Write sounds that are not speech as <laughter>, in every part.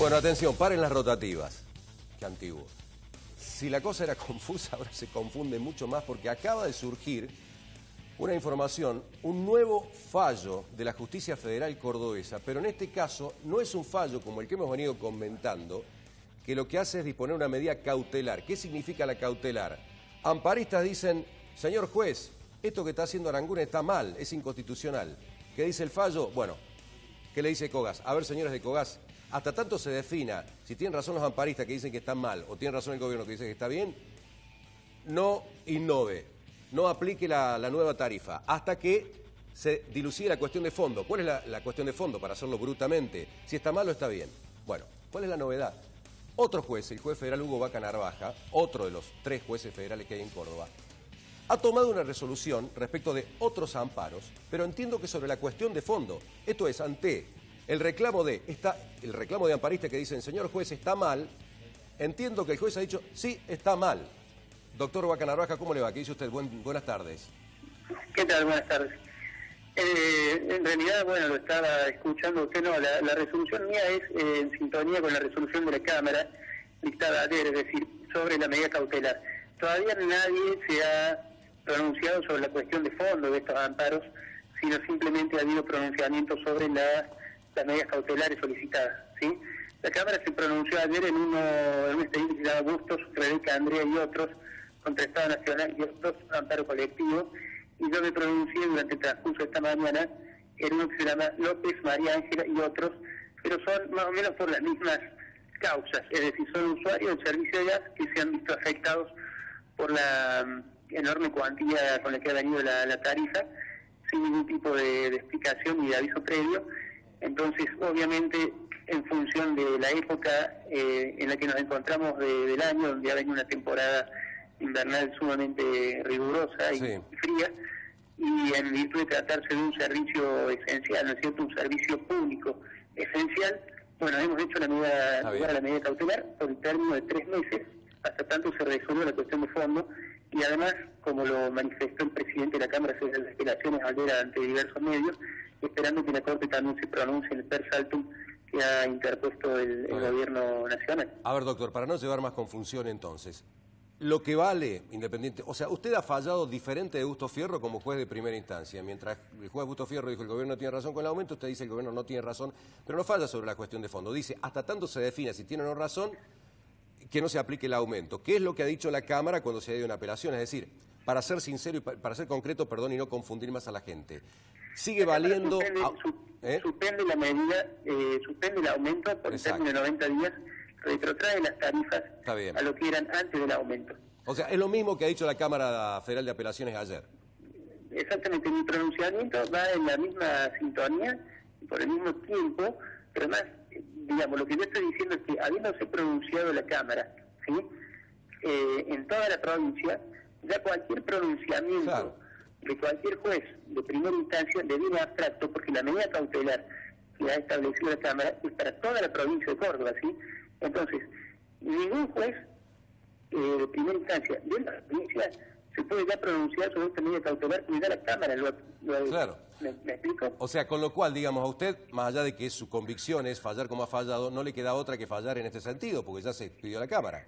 Bueno, atención, paren las rotativas. Qué antiguo. Si la cosa era <laughs> confusa, ahora se confunde mucho más porque acaba de surgir una información, un nuevo fallo de la justicia federal cordobesa, pero en este caso no es un fallo como el que hemos venido comentando, que lo que hace es disponer una medida cautelar. ¿Qué significa la cautelar? Amparistas dicen, señor juez, esto que está haciendo Arangún está mal, es inconstitucional. ¿Qué dice el fallo? Bueno, ¿qué le dice Cogas? A ver, señores de Cogas, hasta tanto se defina si tienen razón los amparistas que dicen que está mal o tiene razón el gobierno que dice que está bien, no innove, no aplique la, nueva tarifa hasta que se dilucide la cuestión de fondo. ¿Cuál es la, la cuestión de fondo para hacerlo brutamente? Si está mal o está bien. Bueno, ¿cuál es la novedad? Otro juez, el juez federal Hugo Vaca Narvaja, otro de los tres jueces federales que hay en Córdoba, ha tomado una resolución respecto de otros amparos, pero entiendo que sobre la cuestión de fondo, esto es, ante el reclamo de, está, el reclamo de amparistas que dicen, señor juez, está mal, entiendo que el juez ha dicho, sí, está mal. Doctor Vaca Narvaja, ¿cómo le va? ¿Qué dice usted? buenas tardes. ¿Qué tal? Buenas tardes. Eh, en realidad, bueno, lo estaba escuchando usted, no, la, resolución mía es eh, en sintonía con la resolución de la Cámara dictada ayer, es decir, sobre la medida cautelar. Todavía nadie se ha pronunciado sobre la cuestión de fondo de estos amparos, sino simplemente ha habido pronunciamientos sobre las medidas cautelares solicitadas. ¿sí? La Cámara se pronunció ayer en, uno, en un expediente que se llama Bustos, Rebeca Andrea y otros, contra Estado Nacional y otros amparo colectivo, y yo me pronuncié durante el transcurso de esta mañana en uno que se llama López, María Ángela y otros, pero son más o menos por las mismas causas, es decir, son usuarios del servicio de gas que se han visto afectados por la enorme cuantía con la que ha venido la, tarifa, sin ningún tipo de, explicación ni de aviso previo. Entonces, obviamente, en función de la época eh, en la que nos encontramos del año, donde ha venido una temporada invernal sumamente rigurosa y fría, y en virtud de tratarse de un servicio esencial, ¿no es cierto?, un servicio público esencial, bueno, hemos hecho la medida, la medida cautelar por el término de tres meses, hasta tanto se resuelve la cuestión de fondo, y además, como lo manifestó el presidente de la Cámara sobre las declaraciones ayer ante diversos medios, esperando que la Corte también se pronuncie en el per saltum que ha interpuesto el gobierno nacional. A ver, doctor, para no llevar más confusión entonces, lo que vale, independiente, o sea, usted ha fallado diferente de Gusto Fierro como juez de primera instancia. Mientras el juez Gusto Fierro dijo el gobierno tiene razón con el aumento, usted dice el gobierno no tiene razón, pero no falla sobre la cuestión de fondo. Dice, hasta tanto se define si tiene o no razón, que no se aplique el aumento. ¿Qué es lo que ha dicho la Cámara cuando se ha ido una apelación? Es decir, para ser sincero y para ser concreto, perdón, y no confundir más a la gente. Sigue valiendo... ¿eh? Suspende, la medida, eh, suspende el aumento por el término de 90 días retrotrae las tarifas a lo que eran antes del aumento. O sea, es lo mismo que ha dicho la Cámara Federal de Apelaciones ayer. Exactamente, mi pronunciamiento va en la misma sintonía, por el mismo tiempo, pero además, digamos, lo que yo estoy diciendo es que habiéndose pronunciado la Cámara, ¿sí? Eh, en toda la provincia, ya cualquier pronunciamiento de cualquier juez de primera instancia deviene abstracto porque la medida cautelar que ha establecido la Cámara es para toda la provincia de Córdoba, ¿sí? Entonces, ningún juez eh, de primera instancia de la provincia se puede ya pronunciar sobre esta medida cautelar y ya la Cámara lo, lo Claro. ¿Me, explico? O sea, con lo cual, digamos, a usted, más allá de que su convicción es fallar como ha fallado, no le queda otra que fallar en este sentido, porque ya se pidió la Cámara.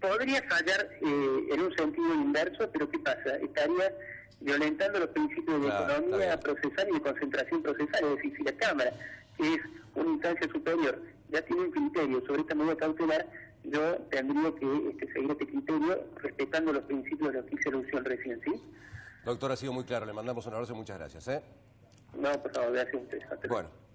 Podría fallar eh, en un sentido inverso, pero ¿qué pasa? Estaría violentando los principios de economía procesal y de concentración procesal, es decir, si la Cámara, que es una instancia superior, ya tiene un criterio sobre esta medida cautelar, yo tendría que este, seguir este criterio respetando los principios de lo que hice alusión recién, ¿sí? Doctor, ha sido muy claro. Le mandamos un abrazo y muchas gracias. ¿eh? No, por favor, gracias a ustedes. Bueno.